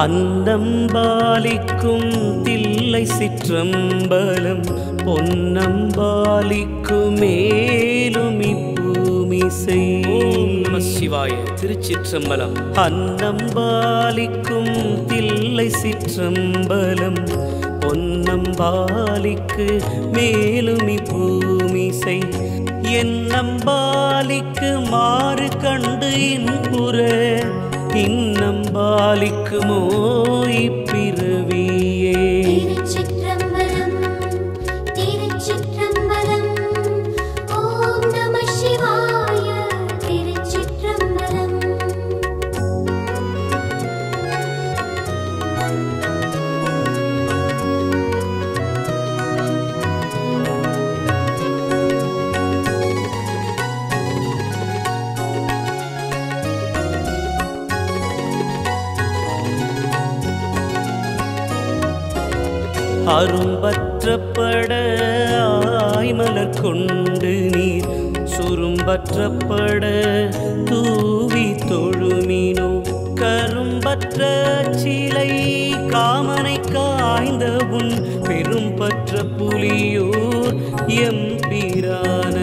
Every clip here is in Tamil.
அன்னம்பாலிக்கும் தில்லை சிற்றம்பலம் பொன்னம்பாலிக்கும் மேலும் இப்பூமிசை சிவாய திருச்சிற்றம்பலம். அன்னம்பாலிக்கும் தில்லை சிற்றம்பலம் பொன்னம்பாலிக்கு மேலும் இப்பூமிசை என்னம்பாலிக்கு மாறு கண்டு இன்புற இன்னம்பாலிக்குமோ இப்பிறவியே அரும்பற்றப்பட ஆய்மலர் கொண்டு நீர் சுரும்பற்றப்பட தூவி தொழுமினோ. கரும்பற்ற சிலை காமனை காய்ந்த உன் பெரும்பற்ற புலியோர் எம்பிரானையே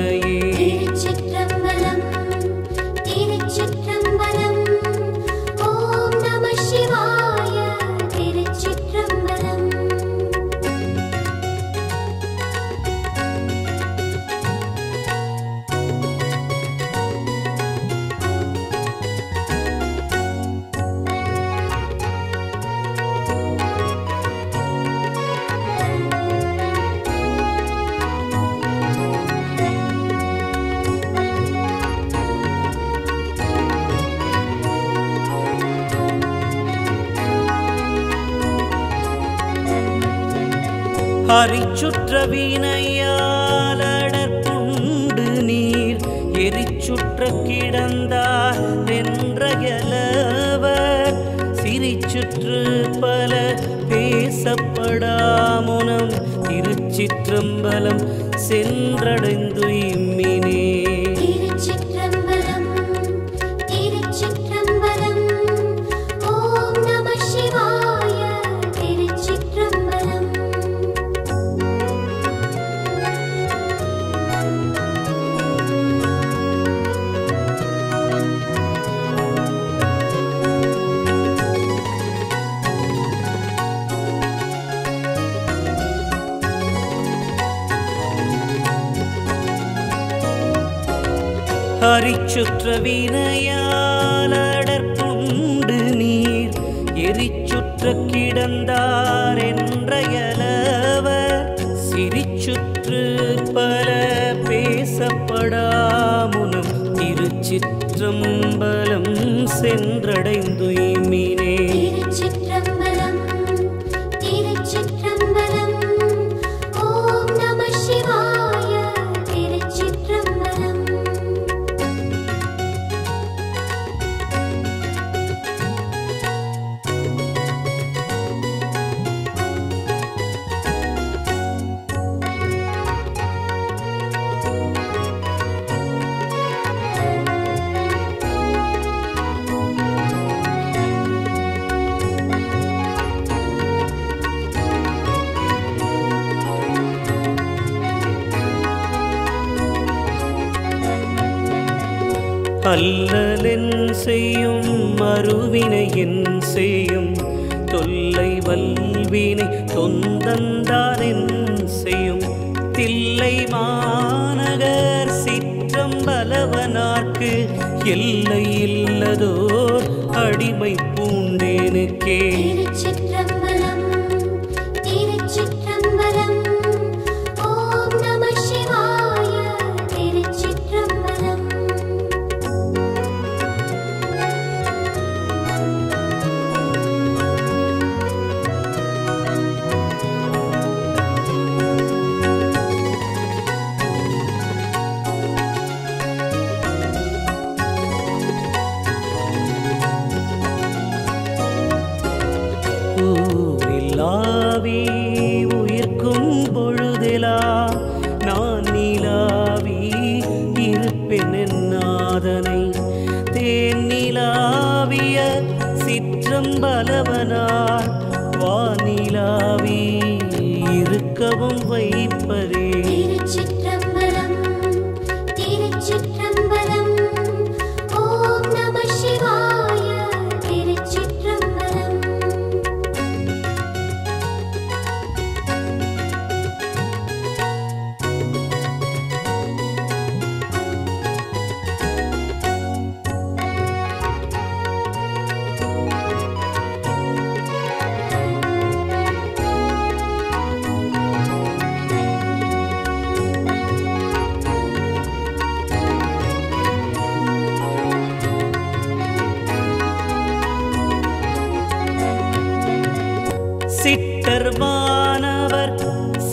அரிச்சுற்ற வினையாலடற் நீர் எரிச்சுற்ற கிடந்தார் வென்றயலவர் சிரிச்சுற்று பல பேசப்படாமுனம் திருச்சிற்றம்பலம் சென்றடைந்து இம்மினே அரிச்சுற்ற வினையாலடற்குண்டு நீர். எரிச்சுற்ற கிடந்தார் என்றயலவர். சிரிச்சுற்று பல பேசப்படாமுனும். திருச்சிற்றம்பலம் சென்றடைந்து அல்லலென் செய்யும் மறுவினை என் செய்யும் தொல்லை வல்வினை தொந்தந்தாரென் செய்யும். தில்லை மாநகர் சிற்றம் பலவனார்க்கு எல்லை இல்லதோர் அடிமை பூண்டேனுக்கே சிற்றம்பலவனார்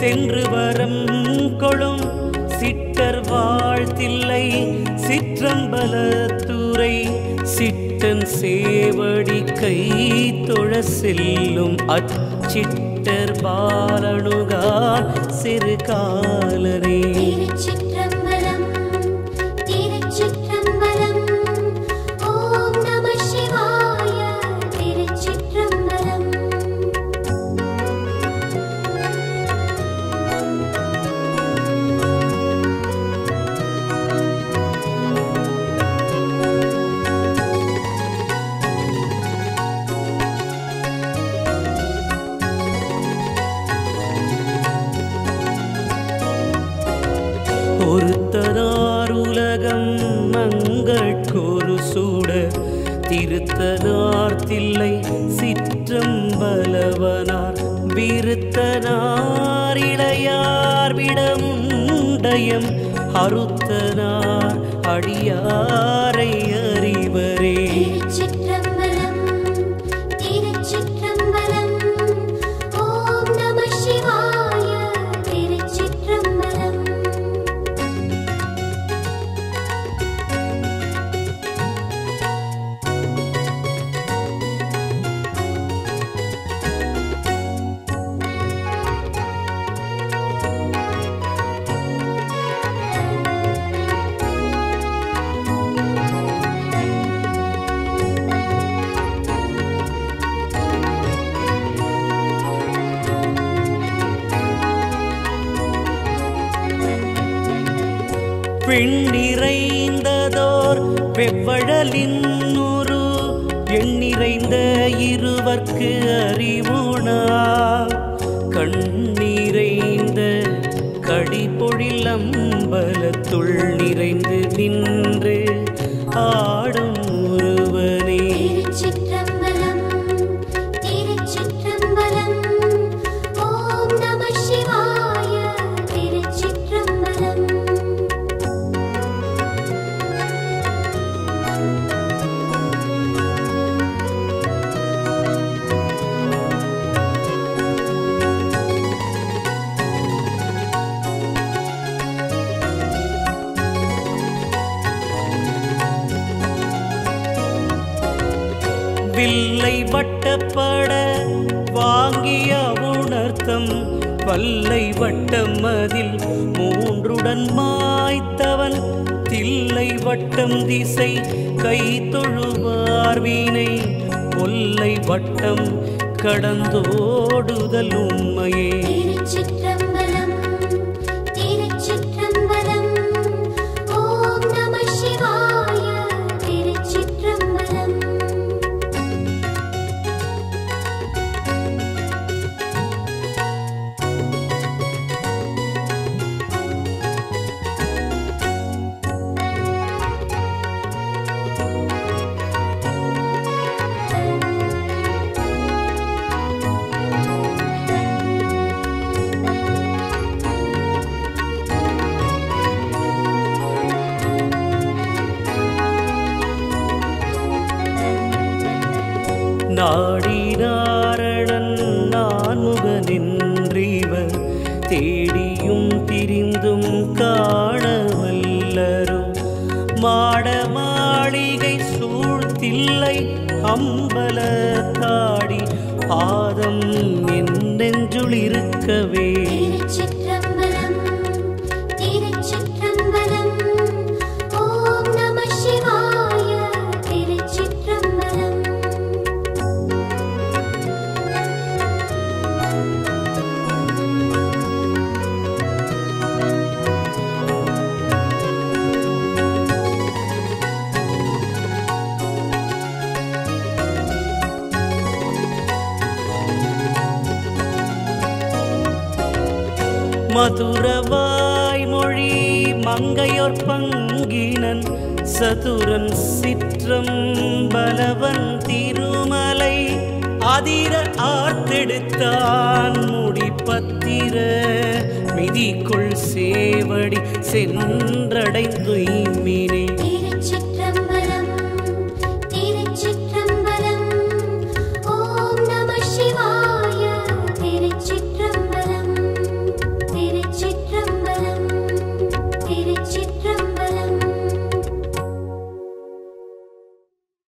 சென்று வரம் கொழும் சிட்டர் வாழ்த்தில்லை சிற்றம்பலத்துறை. சிட்டன் சேவடி கை தொழ செல்லும். அச்சிட்டர் பாலனுகார் சிறு காலரே. மங்கட்கொரு சூட திருத்தனார்த்தில்லை சிற்றம்பலவனார் விருத்தனார் இளையார் விடமுண்டயம் அறுத்தனார் அடியாரை அறி வெவ்வழலின் ஒரு எண்ணிறைந்த இருவர்க்கு அறிவுணா கண்ணீரைந்த கடிபொழில் அம்பலத்துள் நிறைந்து நின்று ஆ வில்லை வட்டப்பட வாங்கிய உணர்த்தம் வல்லை வட்டம் அதில் மூன்றுடன் மாய்த்தவன் தில்லை வட்டம் திசை கை தொழுவார் வீணை கொல்லை வட்டம் கடந்தோடுதல் உண்மையே மதுரவாய் மொழி மங்கையோர் பங்கினன் சதுரன் சிற்றம் பலவன் திருமலை அதிர ஆர்த்தெடுத்தான் முடி பத்திர மிதிக்குள் சேவடி சென்றடைந்துய்மினே.